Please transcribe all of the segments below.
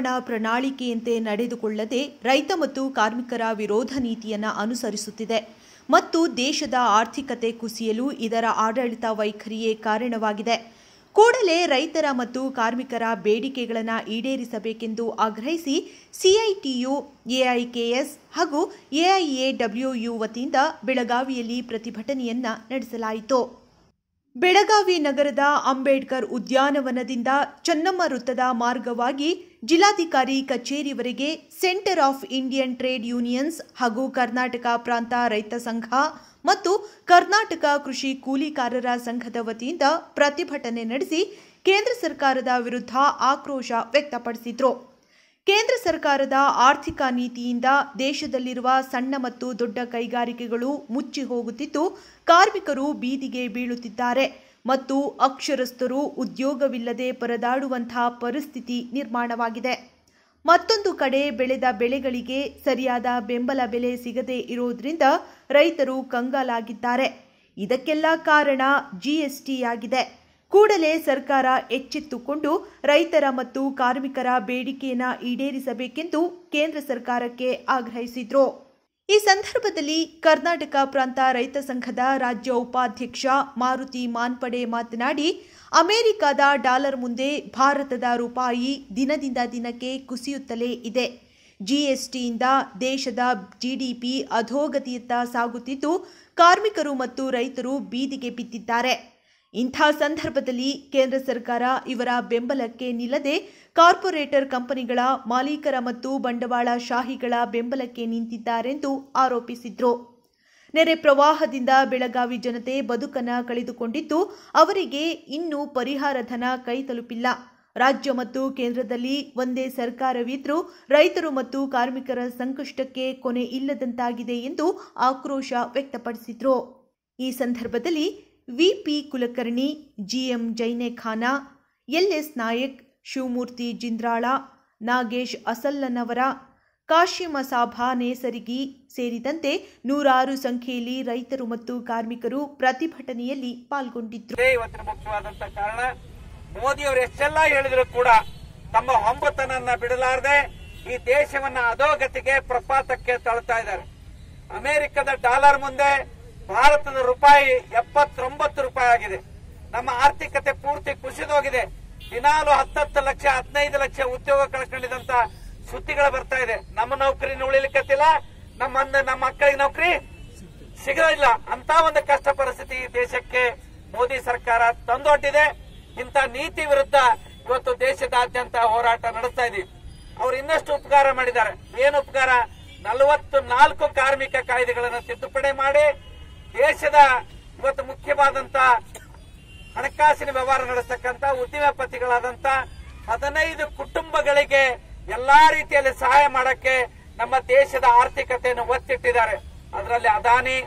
ಚುನಾವಣಾ ಪ್ರಣಾಳಿಕೆಯಂತೆ ನಡೆದುಕೊಳ್ಳದೆ ರೈತ ಮತ್ತು ಕಾರ್ಮಿಕರ ವಿರೋಧ ನೀತಿಯನ್ನು ಅನುಸರಿಸುತ್ತಿದೆ. ಮತ್ತು ದೇಶದ ಆರ್ಥಿಕತೆ ಕುಸಿಯಲು ಇದರ ಆಡಳಿತ ವೈಖರಿಯೇ ಕಾರಣವಾಗಿದೆ. ಕೂಡಲೇ ರೈತರ ಮತ್ತು ಕಾರ್ಮಿಕರ ಬೇಡಿಕೆಗಳನ್ನು ಈಡೇರಿಸಬೇಕೆಂದು ಆಗ್ರಹಿಸಿ ಸಿಐಟಿಯು ಎಐಕೆಎಸ್ ಹಾಗೂ ಎಐಎಡಬ್ಲ್ಯೂಯು ವತಿಯಿಂದ ಬೆಳಗಾವಿಯಲ್ಲಿ ಪ್ರತಿಭಟನೆಯನ್ನ ನಡೆಸಲಾಯಿತು. ಬೆಳಗಾವಿ ನಗರದ ಅಂಬೇಡ್ಕರ್ ಉದ್ಯಾನವನದಿಂದ ಚನ್ನಮ್ಮ ವೃತ್ತದ ಮಾರ್ಗವಾಗಿ ಜಿಲ್ಲಾಧಿಕಾರಿ ಕಚೇರಿವರೆಗೆ centre of Indian trade unions ಹಾಗೂ ಕರ್ನಾಟಕ ಪ್ರಾಂತ ರೈತ ಸಂಘ ಮತ್ತು ಕರ್ನಾಟಕ ಕೃಷಿ ಕೂಲಿಕಾರರ ಸಂಘದ ವತಿಯಿಂದ ಪ್ರತಿಭಟನೆ ನಡೆಸಿ ಕೇಂದ್ರ ಸರ್ಕಾರದ ವಿರುದ್ಧ ಆಕ್ರೋಶ ವ್ಯಕ್ತಪಡಿಸಿದ್ರು. ಕೇಂದ್ರ ಸರ್ಕಾರದ ಆರ್ಥಿಕ ನೀತಿಯಿಂದ ದೇಶದಲ್ಲಿರುವ ಸಣ್ಣ ಮತ್ತು ದೊಡ್ಡ ಕೈಗಾರಿಕೆಗಳು ಮುಚ್ಚಿ ಹೋಗುತ್ತಿದ್ದು, ಕಾರ್ಮಿಕರು ಬೀದಿಗೆ ಬೀಳುತ್ತಿದ್ದಾರೆ ಮತ್ತು ಅಕ್ಷರಸ್ಥರು ಉದ್ಯೋಗವಿಲ್ಲದೆ ಪರದಾಡುವಂತಹ ಪರಿಸ್ಥಿತಿ ನಿರ್ಮಾಣವಾಗಿದೆ. ಮತ್ತೊಂದು ಕಡೆ ಬೆಳೆದ ಬೆಳೆಗಳಿಗೆ ಸರಿಯಾದ ಬೆಂಬಲ ಬೆಲೆ ಸಿಗದೇ ಇರುವುದರಿಂದ ರೈತರು ಕಂಗಾಲಾಗಿದ್ದಾರೆ. ಇದಕ್ಕೆಲ್ಲ ಕಾರಣ ಜಿಎಸ್ಟಿಯಾಗಿದೆ ಕೂಡಲೇ ಸರ್ಕಾರ ಎಚ್ಚೆತ್ತುಕೊಂಡು ರೈತರ ಮತ್ತು ಕಾರ್ಮಿಕರ ಬೇಡಿಕೆಯನ್ನು ಈಡೇರಿಸಬೇಕೆಂದು ಕೇಂದ್ರ ಸರ್ಕಾರಕ್ಕೆ ಆಗ್ರಹಿಸಿದ್ರು. ಈ ಸಂದರ್ಭದಲ್ಲಿ ಕರ್ನಾಟಕ ಪ್ರಾಂತ ರೈತ ಸಂಘದ ರಾಜ್ಯ ಉಪಾಧ್ಯಕ್ಷ ಮಾರುತಿ ಮಾನ್ಪಡೆ ಮಾತನಾಡಿ, ಅಮೆರಿಕದ ಡಾಲರ್ ಮುಂದೆ ಭಾರತದ ರೂಪಾಯಿ ದಿನದಿಂದ ದಿನಕ್ಕೆ ಕುಸಿಯುತ್ತಲೇ ಇದೆ. ಜಿಎಸ್ಟಿಯಿಂದ ದೇಶದ ಜಿಡಿಪಿ ಅಧೋಗತಿಯತ್ತ ಸಾಗುತ್ತಿದ್ದು, ಕಾರ್ಮಿಕರು ಮತ್ತು ರೈತರು ಬೀದಿಗೆ ಬಿದ್ದಿದ್ದಾರೆ. ಇಂಥ ಸಂದರ್ಭದಲ್ಲಿ ಕೇಂದ್ರ ಸರ್ಕಾರ ಇವರ ಬೆಂಬಲಕ್ಕೆ ನಿಲ್ಲದೆ ಕಾರ್ಪೊರೇಟರ್ ಕಂಪನಿಗಳ ಮಾಲೀಕರ ಮತ್ತು ಬಂಡವಾಳ ಶಾಹಿಗಳ ಬೆಂಬಲಕ್ಕೆ ನಿಂತಿದ್ದಾರೆಂದು ಆರೋಪಿಸಿದ್ರು. ನೆರೆ ಪ್ರವಾಹದಿಂದ ಬೆಳಗಾವಿ ಜನತೆ ಬದುಕನ್ನ ಕಳೆದುಕೊಂಡಿದ್ದು, ಅವರಿಗೆ ಇನ್ನೂ ಪರಿಹಾರ ಧನ ಕೈ ತಲುಪಿಲ್ಲ. ರಾಜ್ಯ ಮತ್ತು ಕೇಂದ್ರದಲ್ಲಿ ಒಂದೇ ಸರ್ಕಾರವಿದ್ರೂ ರೈತರು ಮತ್ತು ಕಾರ್ಮಿಕರ ಸಂಕಷ್ಟಕ್ಕೆ ಕೊನೆ ಇಲ್ಲದಂತಾಗಿದೆ ಎಂದು ಆಕ್ರೋಶ ವ್ಯಕ್ತಪಡಿಸಿದ್ರು. ಈ ಸಂದರ್ಭದಲ್ಲಿ VP Kulkarni, GM Jainekhana, LS Nayak, Shivamurthy Jindrala, Nagesh Asallanavara, Kashima Sabha Nesaragi ಸೇರಿದಂತೆ ನೂರಾರು ಸಂಖ್ಯೆಯಲ್ಲಿ ರೈತರು ಮತ್ತು ಕಾರ್ಮಿಕರು ಪ್ರತಿಭಟನೆಯಲ್ಲಿ ಪಾಲ್ಗೊಂಡಿದ್ದರು ಇವತ್ತಿನ ಮುಖ್ಯವಾದಂತ ಕಾರಣ ಮೋದಿ ಅವರು ಎಷ್ಟೆಲ್ಲ ಹೇಳಿದ್ರು ಕೂಡ ತಮ್ಮ ಹೊಂಬತನನ್ನ ಬಿಡಲಾರದೆ ಈ ದೇಶವನ್ನ ಅಧೋಗತಿಗೆ ಪ್ರಪಾತಕ್ಕೆ ತಳ್ತಾ ಇದ್ದಾರೆ. ಅಮೆರಿಕದ ಡಾಲರ್ ಮುಂದೆ ಭಾರತದ ರೂಪಾಯಿ ಎಪ್ಪತ್ತೊಂಬತ್ತು ರೂಪಾಯಿ ಆಗಿದೆ. ನಮ್ಮ ಆರ್ಥಿಕತೆ ಪೂರ್ತಿ ಕುಸಿದೋಗಿದೆ ದಿನಾಲು ಹತ್ತತ್ತು ಲಕ್ಷ, ಹದಿನೈದು ಲಕ್ಷ ಉದ್ಯೋಗ ಕಳ್ಕೊಂಡಿದಂತ ಸುದ್ದಿಗಳು ಬರ್ತಾ ಇದೆ. ನಮ್ಮ ನೌಕರಿ ಉಳಿಲಿಕ್ಕತ್ತಿಲ್ಲ. ನಮ್ಮ ನಮ್ಮ ಮಕ್ಕಳಿಗೆ ನೌಕರಿ ಸಿಗೋದಿಲ್ಲ ಅಂತ ಒಂದು ಕಷ್ಟ ಪರಿಸ್ಥಿತಿ ದೇಶಕ್ಕೆ ಮೋದಿ ಸರ್ಕಾರ ತಂದೊಡ್ಡಿದೆ. ಇಂಥ ನೀತಿ ವಿರುದ್ಧ ಇವತ್ತು ದೇಶದಾದ್ಯಂತ ಹೋರಾಟ ನಡೆಸ್ತಾ ಇದೀವಿ ಅವರು ಇನ್ನಷ್ಟು ಉಪಕಾರ ಮಾಡಿದ್ದಾರೆ. ಏನು ಉಪಕಾರ? ನಲವತ್ತು ನಾಲ್ಕು ಕಾರ್ಮಿಕ ಕಾಯ್ದೆಗಳನ್ನು ತಿದ್ದುಪಡಿ ಮಾಡಿ ದೇಶದ ಇವತ್ತು ಮುಖ್ಯವಾದಂತ ಹಣಕಾಸಿನ ವ್ಯವಹಾರ ನಡೆಸತಕ್ಕಂತ ಉದ್ಯಮಪತಿಗಳಾದಂತ ಹದಿನೈದು ಕುಟುಂಬಗಳಿಗೆ ಎಲ್ಲಾ ರೀತಿಯಲ್ಲಿ ಸಹಾಯ ಮಾಡಕ್ಕೆ ನಮ್ಮ ದೇಶದ ಆರ್ಥಿಕತೆಯನ್ನು ಒತ್ತಿಟ್ಟಿದ್ದಾರೆ. ಅದರಲ್ಲಿ ಅದಾನಿ,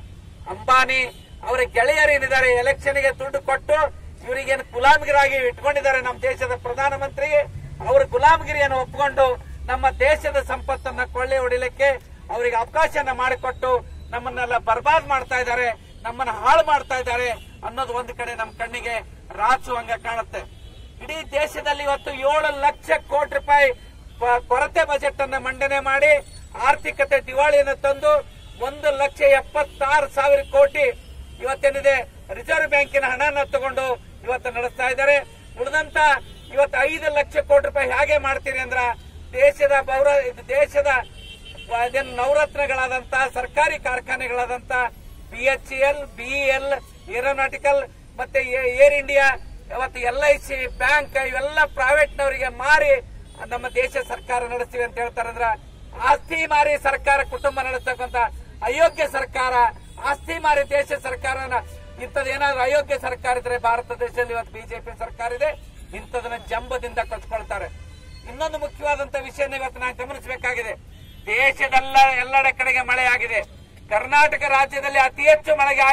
ಅಂಬಾನಿ, ಅವರ ಗೆಳೆಯರೇನಿದ್ದಾರೆ ಎಲೆಕ್ಷನ್ಗೆ ದುಡ್ಡು ಕೊಟ್ಟು ಇವರಿಗೇನು ಗುಲಾಮಗಿರಾಗಿ ಇಟ್ಕೊಂಡಿದ್ದಾರೆ ನಮ್ಮ ದೇಶದ ಪ್ರಧಾನಮಂತ್ರಿಗೆ ಅವರು ಗುಲಾಮಗಿರಿಯನ್ನು ಒಪ್ಪಿಕೊಂಡು ನಮ್ಮ ದೇಶದ ಸಂಪತ್ತನ್ನ ಕೊಳ್ಳೆ ಹೊಡಿಲಿಕ್ಕೆ ಅವರಿಗೆ ಅವಕಾಶನ ಮಾಡಿಕೊಟ್ಟು ನಮ್ಮನ್ನೆಲ್ಲ ಬರ್ಬಾದ್ ಮಾಡ್ತಾ ಇದ್ದಾರೆ, ನಮ್ಮನ್ನ ಹಾಳು ಮಾಡ್ತಾ ಇದ್ದಾರೆ ಅನ್ನೋದು ಒಂದು ಕಡೆ ನಮ್ಮ ಕಣ್ಣಿಗೆ ರಾಚುವಂಗ ಕಾಣುತ್ತೆ. ಇಡೀ ದೇಶದಲ್ಲಿ ಇವತ್ತು ಏಳು ಲಕ್ಷ ಕೋಟಿ ರೂಪಾಯಿ ಕೊರತೆ ಬಜೆಟ್ ಅನ್ನ ಮಂಡನೆ ಮಾಡಿ ಆರ್ಥಿಕತೆ ದಿವಾಳಿಯನ್ನು ತಂದು ಒಂದು ಲಕ್ಷ ಎಪ್ಪತ್ತಾರು ಸಾವಿರ ಕೋಟಿ ಇವತ್ತೇನಿದೆ, ರಿಸರ್ವ್ ಬ್ಯಾಂಕಿನ ಹಣನ ತಗೊಂಡು ಇವತ್ತು ನಡೆಸ್ತಾ ಇದ್ದಾರೆ. ಉಳಿದಂತ ಇವತ್ತು ಐದು ಲಕ್ಷ ಕೋಟಿ ರೂಪಾಯಿ ಹೇಗೆ ಮಾಡ್ತೀರಿ ಅಂದ್ರ, ದೇಶದ ಪೌರ, ದೇಶದ ನವರತ್ನಗಳಾದಂತ, ಸರ್ಕಾರಿ ಕಾರ್ಖಾನೆಗಳಾದಂತ ಬಿಎಚ್ಇಎಲ್ ಬಿಇಎಲ್ ಏರೋನಾಟಿಕಲ್ ಮತ್ತೆ ಏರ್ ಇಂಡಿಯಾ ಇವತ್ತು ಎಲ್ ಐ ಸಿ ಬ್ಯಾಂಕ್ ಇವೆಲ್ಲ ಪ್ರೈವೇಟ್ ನವರಿಗೆ ಮಾರಿ ನಮ್ಮ ದೇಶ ಸರ್ಕಾರ ನಡೆಸ್ತೀವಿ ಅಂತ ಹೇಳ್ತಾರೆ ಅಂದ್ರೆ, ಆಸ್ತಿ ಮಾರಿ ಸರ್ಕಾರ ಕುಟುಂಬ ನಡೆಸ್ತಕ್ಕಂತ ಅಯೋಗ್ಯ ಸರ್ಕಾರ, ಆಸ್ತಿ ಮಾರಿ ದೇಶ ಸರ್ಕಾರನ ಇಂಥದ್ದು ಏನಾದ್ರೂ ಅಯೋಗ್ಯ ಸರ್ಕಾರ ಇದ್ರೆ ಭಾರತ ದೇಶದಲ್ಲಿ ಇವತ್ತು ಬಿಜೆಪಿ ಸರ್ಕಾರ ಇದೆ, ಇಂಥದನ್ನ ಜಂಬದಿಂದ ಕಚ್ಕೊಳ್ತಾರೆ ಇನ್ನೊಂದು ಮುಖ್ಯವಾದಂತಹ ವಿಷಯನ ಇವತ್ತು ನಾನು ಗಮನಿಸಬೇಕಾಗಿದೆ. ದೇಶದೆಲ್ಲ ಎಲ್ಲೆಡೆ ಕಡೆಗೆ ಮಳೆ ಕರ್ನಾಟಕ ರಾಜ್ಯದಲ್ಲಿ ಅತಿ ಹೆಚ್ಚು ಮಳೆಗೆ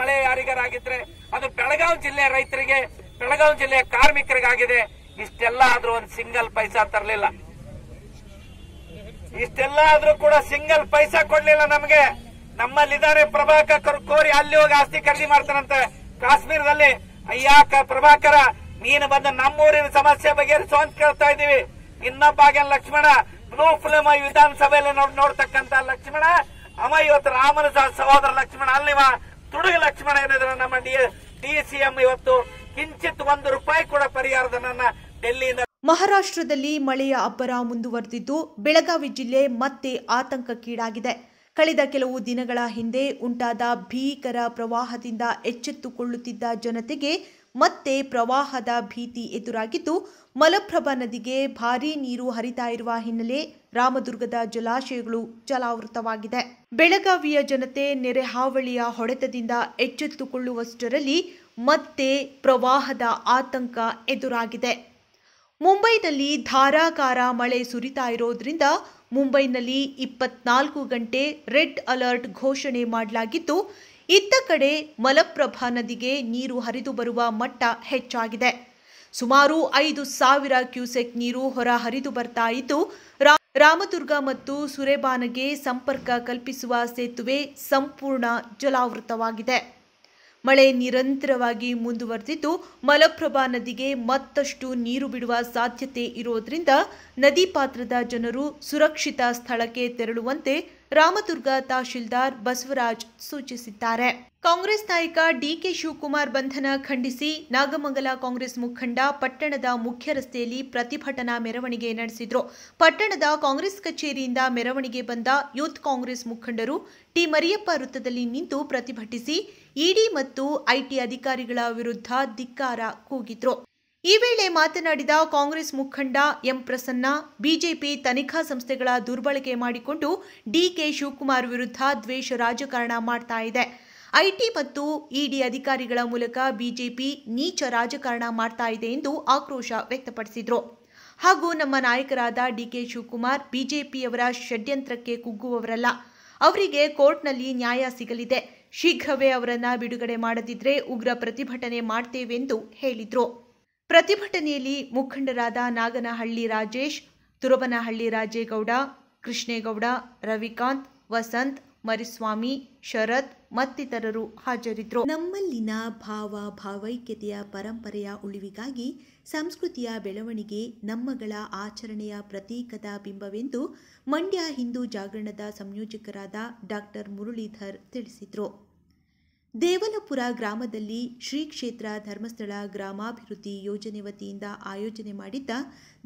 ಮಳೆ ಯಾರಿಗಾರಾಗಿದ್ರೆ ಅದು ಬೆಳಗಾವಿ ಜಿಲ್ಲೆಯ ರೈತರಿಗೆ ಬೆಳಗಾವಿ ಜಿಲ್ಲೆಯ ಕಾರ್ಮಿಕರಿಗಾಗಿದೆ. ಇಷ್ಟೆಲ್ಲ ಆದ್ರೂ ಒಂದು ಸಿಂಗಲ್ ಪೈಸಾ ತರಲಿಲ್ಲ. ಇಷ್ಟೆಲ್ಲ ಆದ್ರೂ ಕೂಡ ಸಿಂಗಲ್ ಪೈಸಾ ಕೊಡ್ಲಿಲ್ಲ ನಮಗೆ. ನಮ್ಮಲ್ಲಿದ್ದಾರೆ ಪ್ರಭಾಕರ್ ಕೋರಿ ಅಲ್ಲಿ ಹೋಗಿ ಆಸ್ತಿ ಖರೀದಿ ಮಾಡ್ತಾನಂತೆ. ಕಾಶ್ಮೀರದಲ್ಲಿ. ಅಯ್ಯ ಪ್ರಭಾಕರ, ನೀನು ಬಂದು ನಮ್ಮೂರಿನ ಸಮಸ್ಯೆ ಬಗೆಹರಿಸುವಂತ ಕೇಳ್ತಾ ಇದೀವಿ ಇನ್ನೊಬ್ಬಾಗೆ ಲಕ್ಷ್ಮಣ ಬ್ಲೂ ಫಿಲ್ಮ್ ವಿಧಾನಸಭೆಯಲ್ಲಿ ನೋಡ್ತಕ್ಕಂತ ಲಕ್ಷ್ಮಣ, ಅವ ಇವತ್ತು ರಾಮನ ಸಹೋದರ ಲಕ್ಷ್ಮಣ ಅಲ್ಲಿವ. ತುಡುಗ ಲಕ್ಷ್ಮಣ ಏನಿದ್ರೆ ನಮ್ಮ ಡಿ ಸಿ ಎಂ ಇವತ್ತು. ಕಿಂಚಿತ್ ಒಂದು ರೂಪಾಯಿ ಕೂಡ ಪರಿಹಾರಧನನ್ನ ಡೆಲ್ಲಿಯಿಂದ ಮಹಾರಾಷ್ಟ್ರದಲ್ಲಿ ಮಳೆಯ ಅಬ್ಬರ ಮುಂದುವರೆದಿದ್ದು, ಬೆಳಗಾವಿ ಜಿಲ್ಲೆ ಮತ್ತೆ ಆತಂಕಕ್ಕೀಡಾಗಿದೆ. ಕಳೆದ ಕೆಲವು ದಿನಗಳ ಹಿಂದೆ ಉಂಟಾದ ಭೀಕರ ಪ್ರವಾಹದಿಂದ ಎಚ್ಚೆತ್ತುಕೊಳ್ಳುತ್ತಿದ್ದ ಜನತೆಗೆ ಮತ್ತೆ ಪ್ರವಾಹದ ಭೀತಿ ಎದುರಾಗಿದ್ದು, ಮಲಪ್ರಭಾ ನದಿಗೆ ಭಾರೀ ನೀರು ಹರಿತಾ ಇರುವ ಹಿನ್ನೆಲೆ ರಾಮದುರ್ಗದ ಜಲಾಶಯಗಳು ಜಲಾವೃತವಾಗಿದೆ. ಬೆಳಗಾವಿಯ ಜನತೆ ನೆರೆ ಹಾವಳಿಯ ಹೊಡೆತದಿಂದ ಎಚ್ಚೆತ್ತುಕೊಳ್ಳುವಷ್ಟರಲ್ಲಿ ಮತ್ತೆ ಪ್ರವಾಹದ ಆತಂಕ ಎದುರಾಗಿದೆ. ಮುಂಬೈನಲ್ಲಿ ಧಾರಾಕಾರ ಮಳೆ ಸುರಿತಾ ಇರೋದ್ರಿಂದ ಮುಂಬೈನಲ್ಲಿ ಇಪ್ಪತ್ನಾಲ್ಕು ಗಂಟೆ ರೆಡ್ ಅಲರ್ಟ್ ಘೋಷಣೆ ಮಾಡಲಾಗಿದ್ದು ಇತ್ತ ಕಡೆ ಮಲಪ್ರಭಾ ನದಿಗೆ ನೀರು ಹರಿದು ಬರುವ ಮಟ್ಟ ಹೆಚ್ಚಾಗಿದೆ. ಸುಮಾರು ಐದು ಸಾವಿರ ಕ್ಯೂಸೆಕ್ ನೀರು ಹೊರ ಹರಿದು ಬರ್ತಾ ಇದ್ದು ರಾಮದುರ್ಗ ಮತ್ತು ಸುರೇಬಾನಗೆ ಸಂಪರ್ಕ ಕಲ್ಪಿಸುವ ಸೇತುವೆ ಸಂಪೂರ್ಣ ಜಲಾವೃತವಾಗಿದೆ. ಮಳೆ ನಿರಂತರವಾಗಿ ಮುಂದುವರೆದಿದ್ದು, ಮಲಪ್ರಭಾ ನದಿಗೆ ಮತ್ತಷ್ಟು ನೀರು ಬಿಡುವ ಸಾಧ್ಯತೆ ಇರೋದ್ರಿಂದ ನದಿ ಪಾತ್ರದ ಜನರು ಸುರಕ್ಷಿತ ಸ್ಥಳಕ್ಕೆ ತೆರಳುವಂತೆ ರಾಮದುರ್ಗ ತಹಶೀಲ್ದಾರ್ ಬಸವರಾಜ್ ಸೂಚಿಸಿದ್ದಾರೆ. ಕಾಂಗ್ರೆಸ್ ನಾಯಕ ಡಿಕೆ ಶಿವಕುಮಾರ್ ಬಂಧನ ಖಂಡಿಸಿ ನಾಗಮಂಗಲ ಕಾಂಗ್ರೆಸ್ ಮುಖಂಡ ಪಟ್ಟಣದ ಮುಖ್ಯ ರಸ್ತೆಯಲ್ಲಿ ಪ್ರತಿಭಟನಾ ಮೆರವಣಿಗೆ ನಡೆಸಿದ್ರು. ಪಟ್ಟಣದ ಕಾಂಗ್ರೆಸ್ ಕಚೇರಿಯಿಂದ ಮೆರವಣಿಗೆ ಬಂದ ಯೂತ್ ಕಾಂಗ್ರೆಸ್ ಮುಖಂಡರು ಟಿ. ಮರಿಯಪ್ಪ ವೃತ್ತದಲ್ಲಿ ನಿಂತು ಪ್ರತಿಭಟಿಸಿ ಇಡಿ ಮತ್ತು ಐಟಿ ಅಧಿಕಾರಿಗಳ ವಿರುದ್ಧ ಧಿಕ್ಕಾರ ಕೂಗಿದ್ರು. ಈ ವೇಳೆ ಮಾತನಾಡಿದ ಕಾಂಗ್ರೆಸ್ ಮುಖಂಡ ಎಂ ಪ್ರಸನ್ನ, ಬಿಜೆಪಿ ತನಿಖಾ ಸಂಸ್ಥೆಗಳ ದುರ್ಬಳಕೆ ಮಾಡಿಕೊಂಡು ಡಿಕೆ ಶಿವಕುಮಾರ್ ವಿರುದ್ಧ ದ್ವೇಷ ರಾಜಕಾರಣ ಮಾಡ್ತಾ ಇದೆ. ಐಟಿ ಮತ್ತು ಇಡಿ ಅಧಿಕಾರಿಗಳ ಮೂಲಕ ಬಿಜೆಪಿ ನೀಚ ರಾಜಕಾರಣ ಮಾಡ್ತಾ ಇದೆ ಎಂದು ಆಕ್ರೋಶ ವ್ಯಕ್ತಪಡಿಸಿದರು. ಹಾಗೂ ನಮ್ಮ ನಾಯಕರಾದ ಡಿಕೆ ಶಿವಕುಮಾರ್ ಬಿಜೆಪಿಯವರ ಷಡ್ಯಂತ್ರಕ್ಕೆ ಕುಗ್ಗುವವರಲ್ಲ. ಅವರಿಗೆ ಕೋರ್ಟ್ನಲ್ಲಿ ನ್ಯಾಯ ಸಿಗಲಿದೆ. ಶೀಘ್ರವೇ ಅವರನ್ನ ಬಿಡುಗಡೆ ಮಾಡದಿದ್ರೆ ಉಗ್ರ ಪ್ರತಿಭಟನೆ ಮಾಡ್ತೇವೆಂದು ಹೇಳಿದ್ರು. ಪ್ರತಿಭಟನೆಯಲ್ಲಿ ಮುಖಂಡರಾದ ನಾಗನಹಳ್ಳಿ ರಾಜೇಶ್, ತುರಬನಹಳ್ಳಿ ರಾಜೇಗೌಡ, ಕೃಷ್ಣೇಗೌಡ, ರವಿಕಾಂತ್, ವಸಂತ್, ಮರಿಸ್ವಾಮಿ, ಶರತ್ ಮತ್ತಿತರರು ಹಾಜರಿದ್ದರು. ನಮ್ಮಲ್ಲಿನ ಭಾವ ಭಾವೈಕ್ಯತೆಯ ಪರಂಪರೆಯ ಉಳಿವಿಗಾಗಿ ಸಂಸ್ಕೃತಿಯ ಬೆಳವಣಿಗೆ ನಮ್ಮಗಳ ಆಚರಣೆಯ ಪ್ರತೀಕದ ಬಿಂಬವೆಂದು ಮಂಡ್ಯ ಹಿಂದೂ ಜಾಗರಣದ ಸಂಯೋಜಕರಾದ ಡಾಕ್ಟರ್ ಮುರಳೀಧರ್ ತಿಳಿಸಿದರು. ದೇವಲಪುರ ಗ್ರಾಮದಲ್ಲಿ ಶ್ರೀ ಕ್ಷೇತ್ರ ಧರ್ಮಸ್ಥಳ ಗ್ರಾಮಾಭಿವೃದ್ಧಿ ಯೋಜನೆ ವತಿಯಿಂದ ಆಯೋಜನೆ ಮಾಡಿದ್ದ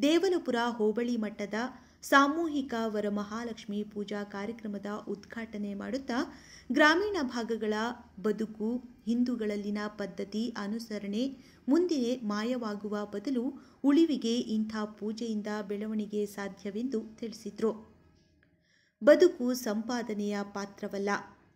ದೇವಲಪುರ ಹೋಬಳಿ ಮಟ್ಟದ ಸಾಮೂಹಿಕ ವರಮಹಾಲಕ್ಷ್ಮಿ ಪೂಜಾ ಕಾರ್ಯಕ್ರಮದ ಉದ್ಘಾಟನೆ ಮಾಡುತ್ತಾ ಗ್ರಾಮೀಣ ಭಾಗಗಳ ಬದುಕು, ಹಿಂದೂಗಳಲ್ಲಿನ ಪದ್ಧತಿ ಅನುಸರಣೆ ಮುಂದೆ ಮಾಯವಾಗುವ ಬದಲು ಉಳಿವಿಗೆ ಇಂಥ ಪೂಜೆಯಿಂದ ಬೆಳವಣಿಗೆ ಸಾಧ್ಯವೆಂದು ತಿಳಿಸಿದರು. ಬದುಕು ಸಂಪಾದನೆಯ ಪಾತ್ರವಲ್ಲ.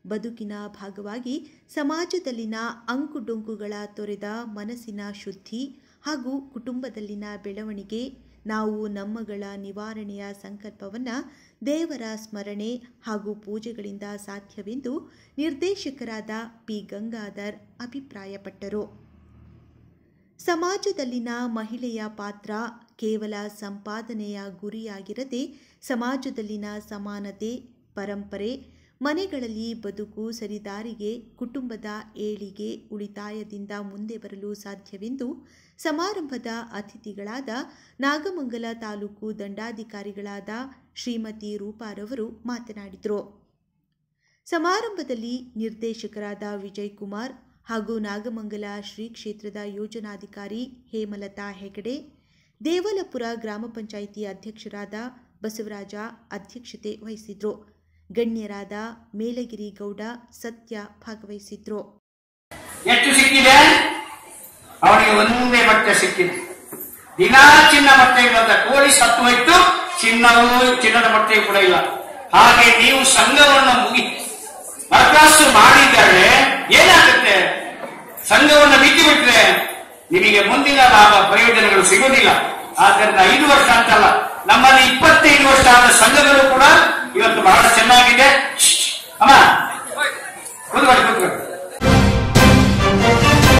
ಬದುಕಿನ ಭಾಗವಾಗಿ ಸಮಾಜದಲ್ಲಿನ ಅಂಕುಡೊಂಕುಗಳ ತೊರೆದ ಮನಸ್ಸಿನ ಶುದ್ಧಿ ಹಾಗೂ ಕುಟುಂಬದಲ್ಲಿನ ಬೆಳವಣಿಗೆ, ನಾವು ನಮ್ಮಗಳ ನಿವಾರಣೆಯ ಸಂಕಲ್ಪವನ್ನು ದೇವರ ಸ್ಮರಣೆ ಹಾಗೂ ಪೂಜೆಗಳಿಂದ ಸಾಧ್ಯವೆಂದು ನಿರ್ದೇಶಕರಾದ ಪಿ. ಗಂಗಾಧರ್ ಅಭಿಪ್ರಾಯಪಟ್ಟರು. ಸಮಾಜದಲ್ಲಿನ ಮಹಿಳೆಯ ಪಾತ್ರ ಕೇವಲ ಸಂಪಾದನೆಯ ಗುರಿಯಾಗಿರದೆ ಸಮಾಜದಲ್ಲಿನ ಸಮಾನತೆ, ಪರಂಪರೆ ಮನೆಗಳಲ್ಲಿ ಬದುಕು ಸರಿದಾರಿಗೆ, ಕುಟುಂಬದ ಏಳಿಗೆ ಉಳಿತಾಯದಿಂದ ಮುಂದೆ ಬರಲು ಸಾಧ್ಯವೆಂದು ಸಮಾರಂಭದ ಅತಿಥಿಗಳಾದ ನಾಗಮಂಗಲ ತಾಲೂಕು ದಂಡಾಧಿಕಾರಿಗಳಾದ ಶ್ರೀಮತಿ ರೂಪಾರವರು ಮಾತನಾಡಿದರು. ಸಮಾರಂಭದಲ್ಲಿ ನಿರ್ದೇಶಕರಾದ ವಿಜಯ್ ಕುಮಾರ್ ಹಾಗೂ ನಾಗಮಂಗಲ ಶ್ರೀ ಕ್ಷೇತ್ರದ ಯೋಜನಾಧಿಕಾರಿ ಹೇಮಲತಾ ಹೆಗಡೆ, ದೇವಲಪುರ ಗ್ರಾಮ ಪಂಚಾಯಿತಿ ಅಧ್ಯಕ್ಷರಾದ ಬಸವರಾಜ ಅಧ್ಯಕ್ಷತೆ ವಹಿಸಿದ್ರು ಗಣ್ಯರಾದ ಮೇಲಗಿರಿ ಗೌಡ ಸತ್ಯ ಭಾಗವಹಿಸಿದ್ರು. ಎಷ್ಟು ಸಿಕ್ಕಿದೆ? ಅವನಿಗೆ ಒಂದೇ ಬಟ್ಟೆ ಸಿಕ್ಕಿದೆ. ದಿನಾ ಚಿನ್ನ ಬಟ್ಟೆ ಇಲ್ಲದ ಕೋಳಿ ಸತ್ತು ಹೋಯ್ತು, ಚಿನ್ನವೂ, ಚಿನ್ನದ ಬಟ್ಟೆ ಕೂಡ ಇಲ್ಲ. ಹಾಗೆ ನೀವು ಸಂಘವನ್ನು ಮುಗಿ ಬರಕಾಸು ಮಾಡಿದರೆ ಏನಾಗುತ್ತೆ? ಸಂಘವನ್ನು ಬಿಟ್ಟು ಬಿಟ್ರೆ ನಿಮಗೆ ಮುಂದಿನ ಲಾಭ ಪ್ರಯೋಜನಗಳು ಸಿಗೋದಿಲ್ಲ ಆದ್ದರಿಂದ ಐದು ವರ್ಷ ಅಂತಲ್ಲ, ನಮ್ಮಲ್ಲಿ ಇಪ್ಪತ್ತೈದು ವರ್ಷ ಆದ ಸಂಘಗಳು ಕೂಡ ಇವತ್ತು ಬಹಳ ಚೆನ್ನಾಗಿದೆ. ಅಮ್ಮ ಕೂತ್ಕೊಳ್ಳಿ ಕೂತ್ಕೊಳ್ಳಿ